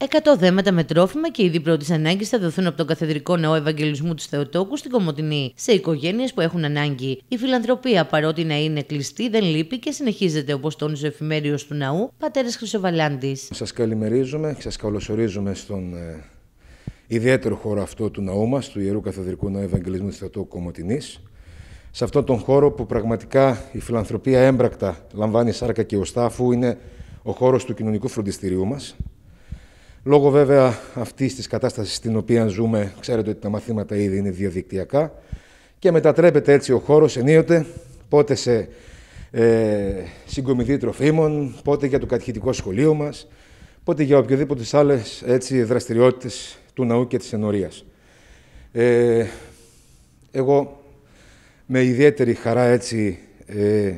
Εκατό δέματα με τρόφιμα και ήδη πρώτης ανάγκης θα δοθούν από τον Καθεδρικό Νεό Ευαγγελισμού του Θεοτόκου στην Κομωτινή σε οικογένειες που έχουν ανάγκη. Η φιλανθρωπία, παρότι να είναι κλειστή, δεν λείπει και συνεχίζεται όπως τόνιζε ο εφημέριο του Ναού, πατέρας Χρυσοβαλάντης. Σας καλημερίζουμε και σας καλωσορίζουμε στον ε, ιδιαίτερο χώρο αυτό του ναού μας, του Ιερού Καθεδρικού Νεού Ευαγγελισμού του Θεοτόκου Κομωτινής. Σε αυτόν τον χώρο που πραγματικά η φιλανθρωπία έμπρακτα λαμβάνει σάρκα και οστάφου, είναι ο χώρος του κοινωνικού φροντιστηρίου μας, Λόγω βέβαια αυτής της κατάστασης στην οποία ζούμε, ξέρετε ότι τα μαθήματα ήδη είναι διαδικτυακά και μετατρέπεται έτσι ο χώρος ενίοτε πότε σε ε, συγκομιδή τροφίμων, πότε για το κατηχητικό σχολείο μας, πότε για οποιοδήποτε άλλες δραστηριότητες του ναού και της ενορίας. Ε, εγώ με ιδιαίτερη χαρά έτσι ε,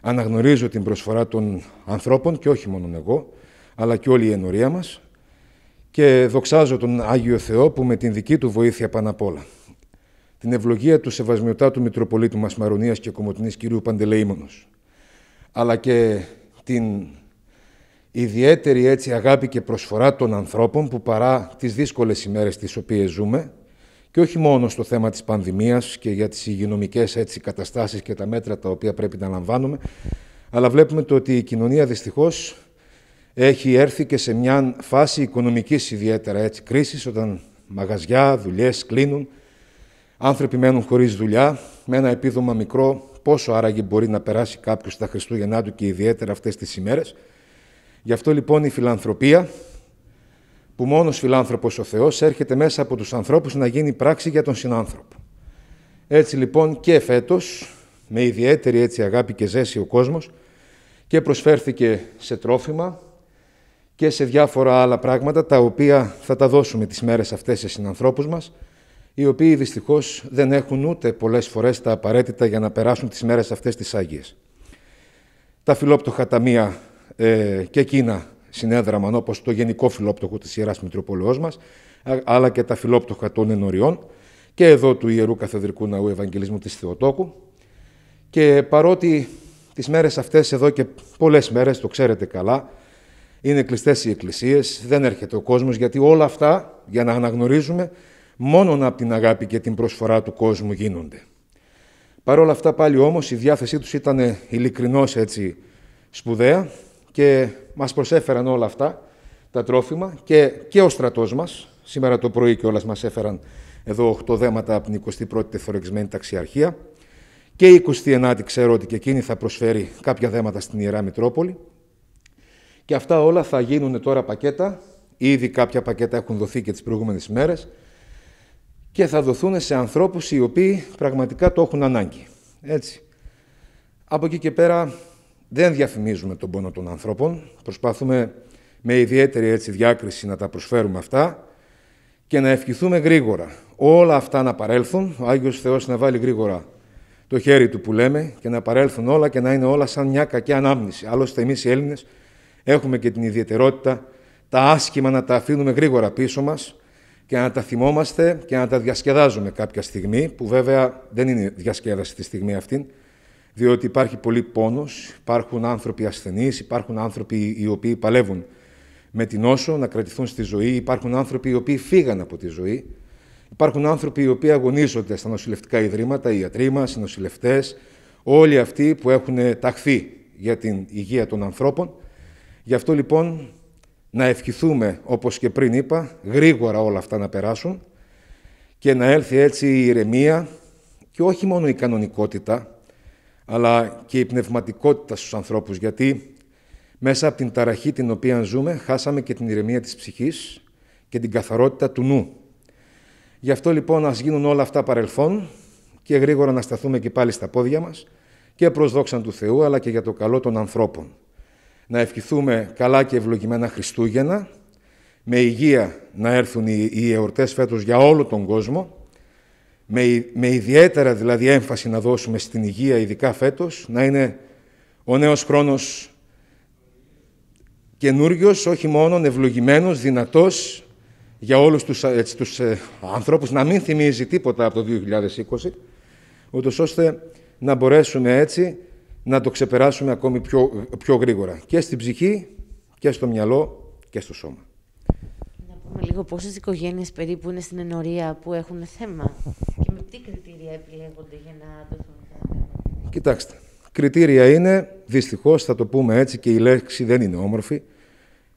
αναγνωρίζω την προσφορά των ανθρώπων και όχι μόνο εγώ, αλλά και όλη η ενορία μας και δοξάζω τον Άγιο Θεό που με την δική του βοήθεια πάνω απ' όλα. Την ευλογία του Σεβασμιωτάτου Μητροπολίτου μας Μαρονίας και Κομωτινής κυρίου Παντελεήμονος. Αλλά και την ιδιαίτερη έτσι αγάπη και προσφορά των ανθρώπων που παρά τις δύσκολες ημέρες τις οποίες ζούμε και όχι μόνο στο θέμα της πανδημίας και για τις υγειονομικές έτσι καταστάσεις και τα μέτρα τα οποία πρέπει να λαμβάνουμε, αλλά βλέπουμε το ότι η κοινωνία δυστυχώς έχει έρθει και σε μια φάση οικονομικής ιδιαίτερα έτσι, κρίσης, όταν μαγαζιά, δουλειές κλείνουν, άνθρωποι μένουν χωρίς δουλειά, με ένα επίδομα μικρό, πόσο άραγε μπορεί να περάσει κάποιος στα Χριστούγεννά του και ιδιαίτερα αυτές τις ημέρες. Γι' αυτό λοιπόν η φιλανθρωπία, που μόνος φιλάνθρωπος ο Θεός έρχεται μέσα από τους ανθρώπους να γίνει πράξη για τον συνάνθρωπο. Έτσι λοιπόν και φέτος, με ιδιαίτερη έτσι αγάπη και ζέση ο κόσμος, και προσφέρθηκε σε τρόφιμα, και σε διάφορα άλλα πράγματα τα οποία θα τα δώσουμε τις μέρες αυτές σε συνανθρώπους μας οι οποίοι δυστυχώς δεν έχουν ούτε πολλές φορές τα απαραίτητα για να περάσουν τις μέρες αυτές τις Άγιες. Τα φιλόπτωχα ταμεία ε, και εκείνα συνέδραμαν όπως το γενικό φιλόπτωχο της Ιεράς Μητροπολαιός μας αλλά και τα φιλόπτωχα των ενωριών και εδώ του Ιερού Καθεδρικού Ναού Ευαγγελισμού της Θεοτόκου και παρότι τις μέρες αυτές εδώ και πολλές μέρες, το ξέρετε καλά, είναι κλειστές οι εκκλησίες, δεν έρχεται ο κόσμος, γιατί όλα αυτά, για να αναγνωρίζουμε, μόνον από την αγάπη και την προσφορά του κόσμου γίνονται. Παρ' όλα αυτά πάλι όμως η διάθεσή τους ήταν ειλικρινώς έτσι σπουδαία και μας προσέφεραν όλα αυτά τα τρόφιμα και, και ο στρατός μας, σήμερα το πρωί και όλας μας έφεραν εδώ 8 δέματα από την 21η τεθωρεξμένη ταξιαρχία. Και η 29η ξέρω ότι και εκείνη θα προσφέρει κάποια δέματα στην Ιερά Μητρόπολη και αυτά όλα θα γίνουν τώρα πακέτα. Ήδη κάποια πακέτα έχουν δοθεί και τις προηγούμενες μέρες και θα δοθούν σε ανθρώπους οι οποίοι πραγματικά το έχουν ανάγκη. Έτσι. Από εκεί και πέρα δεν διαφημίζουμε τον πόνο των ανθρώπων. Προσπαθούμε με ιδιαίτερη έτσι, διάκριση να τα προσφέρουμε αυτά και να ευχηθούμε γρήγορα. Όλα αυτά να παρέλθουν, ο Άγιος Θεός να βάλει γρήγορα το χέρι του που λέμε και να παρέλθουν όλα και να είναι όλα σαν μια κακή ανάμνηση. Άλλωστε εμείς οι Έλληνες έχουμε και την ιδιαιτερότητα τα άσχημα να τα αφήνουμε γρήγορα πίσω μας και να τα θυμόμαστε και να τα διασκεδάζουμε κάποια στιγμή, που βέβαια δεν είναι διασκέδαση τη στιγμή αυτή, διότι υπάρχει πολύ πόνος, υπάρχουν άνθρωποι ασθενείς, υπάρχουν άνθρωποι οι οποίοι παλεύουν με την όσο να κρατηθούν στη ζωή, υπάρχουν άνθρωποι οι οποίοι φύγαν από τη ζωή, υπάρχουν άνθρωποι οι οποίοι αγωνίζονται στα νοσηλευτικά ιδρύματα, οι ιατροί μας, οι νοσηλευτές, όλοι αυτοί που έχουν ταχθεί για την υγεία των ανθρώπων Γι' αυτό λοιπόν να ευχηθούμε, όπως και πριν είπα, γρήγορα όλα αυτά να περάσουν και να έλθει έτσι η ηρεμία και όχι μόνο η κανονικότητα, αλλά και η πνευματικότητα στους ανθρώπους, γιατί μέσα από την ταραχή την οποία ζούμε χάσαμε και την ηρεμία της ψυχής και την καθαρότητα του νου. Γι' αυτό λοιπόν ας γίνουν όλα αυτά παρελθόν και γρήγορα να σταθούμε και πάλι στα πόδια μας και προς δόξαν του Θεού αλλά και για το καλό των ανθρώπων να ευχηθούμε καλά και ευλογημένα Χριστούγεννα, με υγεία να έρθουν οι, οι εορτές φέτος για όλο τον κόσμο, με, με ιδιαίτερα δηλαδή έμφαση να δώσουμε στην υγεία ειδικά φέτος, να είναι ο νέος χρόνος καινούριος, όχι μόνο ευλογημένος, δυνατός για όλους τους, έτσι, τους ε, ανθρώπους, να μην θυμίζει τίποτα από το 2020, ούτως ώστε να μπορέσουμε έτσι να το ξεπεράσουμε ακόμη πιο, πιο γρήγορα και στην ψυχή και στο μυαλό και στο σώμα. πούμε λίγο πόσες οικογένειες περίπου είναι στην ενορία που έχουν θέμα και με τι κριτήρια επιλέγονται για να το θέματα. Κοιτάξτε, κριτήρια είναι, δυστυχώς θα το πούμε έτσι και η λέξη δεν είναι όμορφη,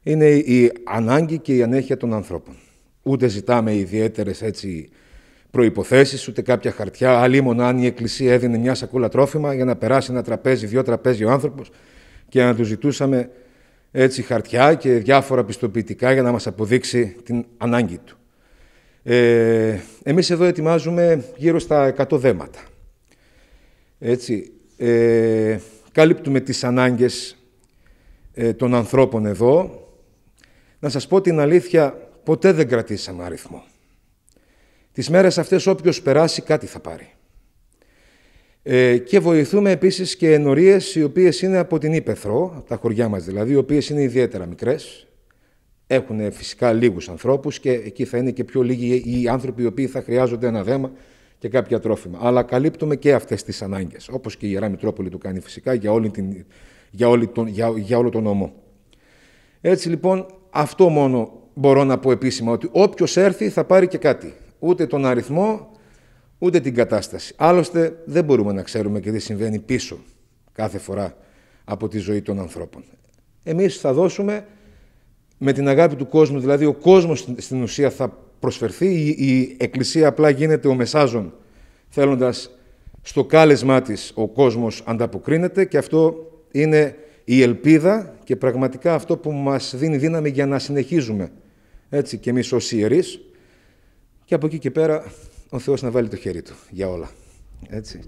είναι η ανάγκη και η ανέχεια των ανθρώπων. Ούτε ζητάμε ιδιαίτερες έτσι προϋποθέσεις, ούτε κάποια χαρτιά. Αλλήμον αν η Εκκλησία έδινε μια σακούλα τρόφιμα για να περάσει ένα τραπέζι, δύο τραπέζι ο άνθρωπος και να του ζητούσαμε έτσι χαρτιά και διάφορα πιστοποιητικά για να μας αποδείξει την ανάγκη του. Ε, εμείς εδώ ετοιμάζουμε γύρω στα 100 δέματα. Έτσι, ε, καλύπτουμε τις ανάγκες ε, των ανθρώπων εδώ. Να σας πω την αλήθεια, ποτέ δεν κρατήσαμε αριθμό. Τις μέρες αυτές όποιος περάσει κάτι θα πάρει. Ε, και βοηθούμε επίσης και ενορίες οι οποίες είναι από την Ήπεθρο, από τα χωριά μας δηλαδή, οι οποίες είναι ιδιαίτερα μικρές. Έχουν φυσικά λίγους ανθρώπους και εκεί θα είναι και πιο λίγοι οι άνθρωποι οι οποίοι θα χρειάζονται ένα δέμα και κάποια τρόφιμα. Αλλά καλύπτουμε και αυτές τις ανάγκες, όπως και η Ιερά Μητρόπολη του κάνει φυσικά για, όλη την, για, όλη τον, για, για όλο τον νόμο. Έτσι λοιπόν, αυτό μόνο μπορώ να πω επίσημα, ότι όποιος έρθει θα πάρει και κάτι. Ούτε τον αριθμό, ούτε την κατάσταση. Άλλωστε δεν μπορούμε να ξέρουμε και τι συμβαίνει πίσω κάθε φορά από τη ζωή των ανθρώπων. Εμείς θα δώσουμε με την αγάπη του κόσμου, δηλαδή ο κόσμος στην ουσία θα προσφερθεί, η Εκκλησία απλά γίνεται ο μεσάζων θέλοντας στο κάλεσμά της ο κόσμος ανταποκρίνεται και αυτό είναι η ελπίδα και πραγματικά αυτό που μας δίνει δύναμη για να συνεχίζουμε έτσι και εμείς ως ιερείς και από εκεί και πέρα ο Θεός να βάλει το χέρι του για όλα. Έτσι.